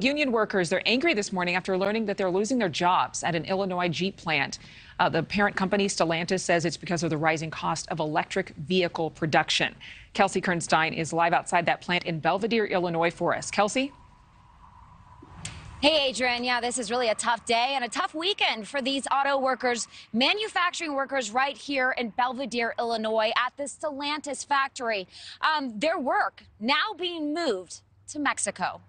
Union workers, they're angry this morning after learning that they're losing their jobs at an Illinois Jeep plant. Uh, the parent company, Stellantis, says it's because of the rising cost of electric vehicle production. Kelsey Kernstein is live outside that plant in Belvidere, Illinois for us. Kelsey? Hey, Adrienne. Yeah, this is really a tough day and a tough weekend for these auto workers, manufacturing workers right here in Belvidere, Illinois, at the Stellantis factory. Um, their work now being moved to Mexico.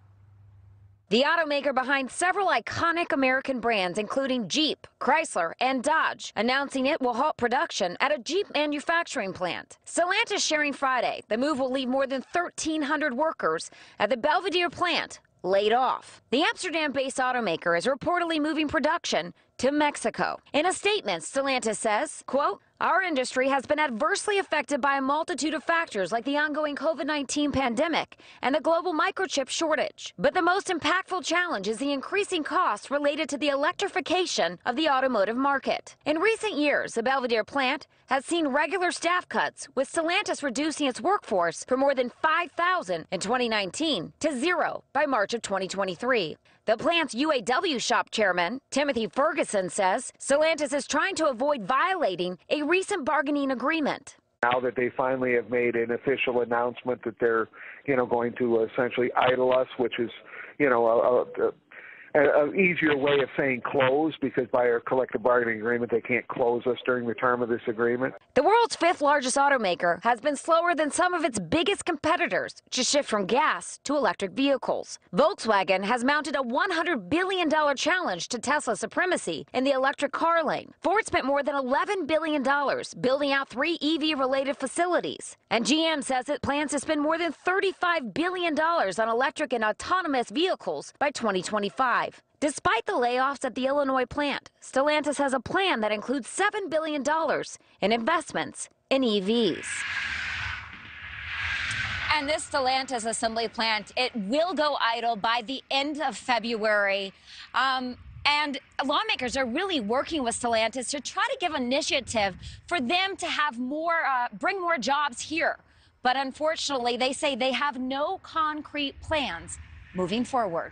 The automaker behind several iconic American brands, including Jeep, Chrysler, and Dodge, announcing it will halt production at a Jeep manufacturing plant. Stellantis sharing Friday the move will leave more than 1,300 workers at the Belvidere plant laid off. The Amsterdam-based automaker is reportedly moving production to Mexico. In a statement, Stellantis says, quote, our industry has been adversely affected by a multitude of factors like the ongoing COVID-19 pandemic and the global microchip shortage. But the most impactful challenge is the increasing costs related to the electrification of the automotive market. In recent years, the Belvidere plant has seen regular staff cuts, with Stellantis reducing its workforce from more than 5,000 in 2019 to zero by March of 2023. The plant's UAW shop chairman, Timothy Ferguson, says Stellantis is trying to avoid violating a recent bargaining agreement. Now that they finally have made an official announcement that they're, you know, going to essentially idle us, which is, you know, a, a, an easier way of saying close because by our collective bargaining agreement, they can't close us during the term of this agreement. The world's fifth largest automaker has been slower than some of its biggest competitors to shift from gas to electric vehicles. Volkswagen has mounted a $100 billion challenge to Tesla's supremacy in the electric car lane. Ford spent more than $11 billion building out three EV related facilities. And GM says it plans to spend more than $35 billion on electric and autonomous vehicles by 2025. Despite the layoffs at the Illinois plant, Stellantis has a plan that includes $7 billion in investments in EVs. And this Stellantis assembly plant, it will go idle by the end of February. Um, and lawmakers are really working with Stellantis to try to give initiative for them to have more, uh, bring more jobs here. But unfortunately, they say they have no concrete plans moving forward.